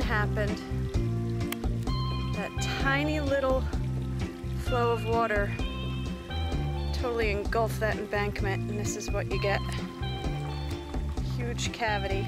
happened. That tiny little flow of water totally engulfed that embankment, and this is what you get. Huge cavity.